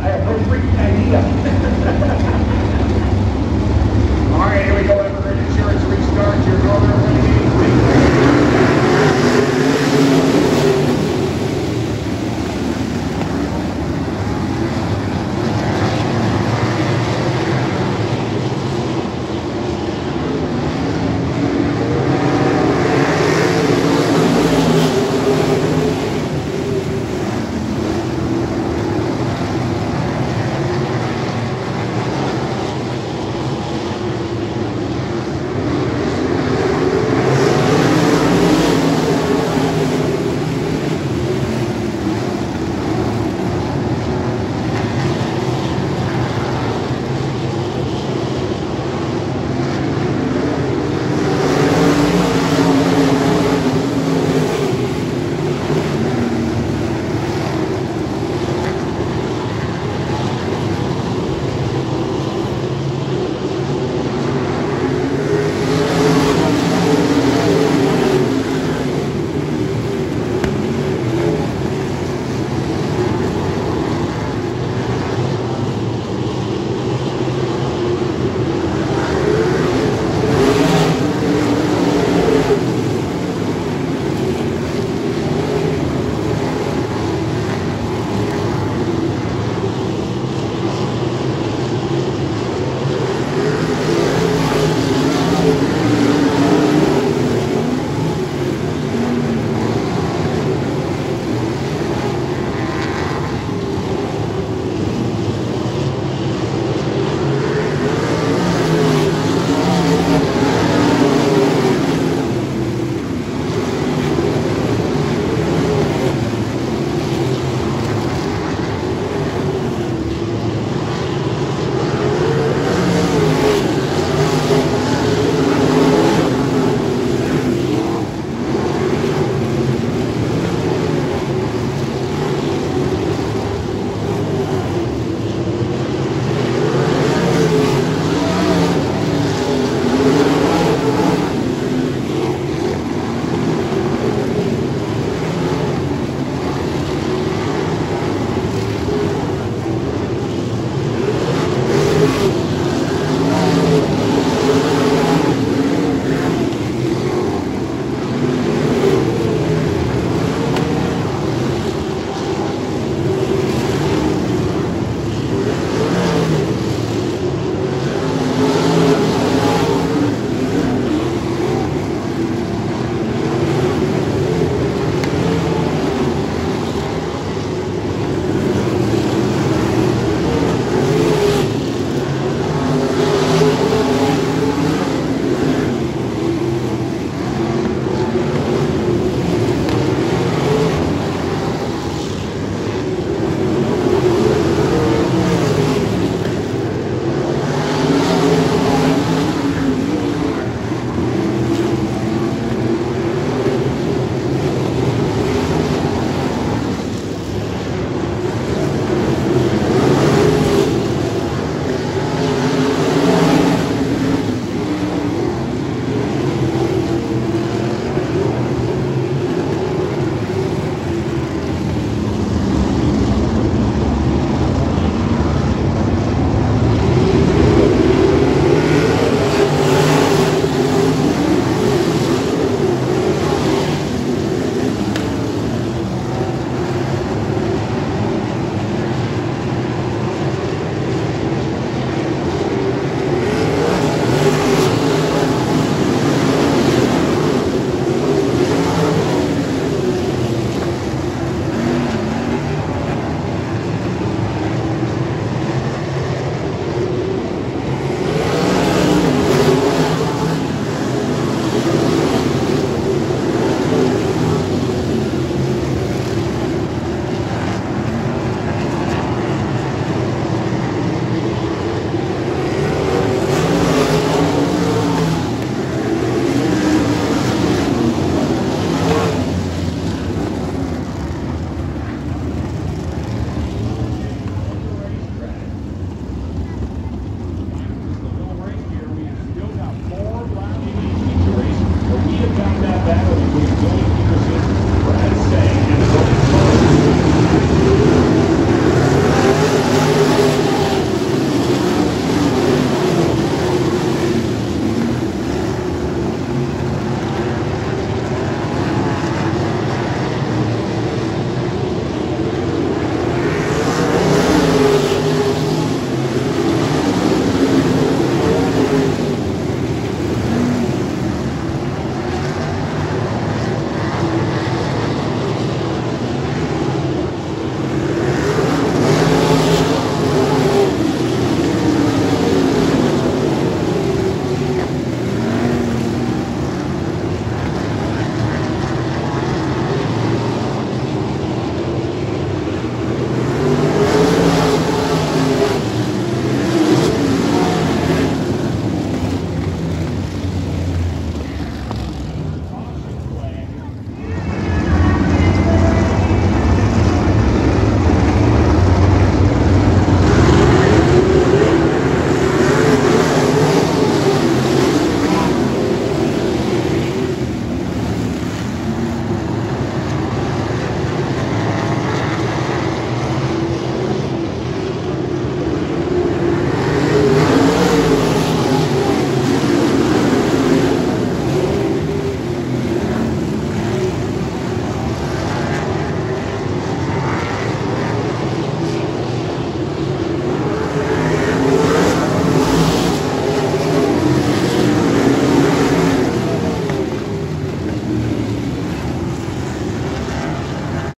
I have no freaking idea. All right, here we go. Evergreen Insurance restarts your northern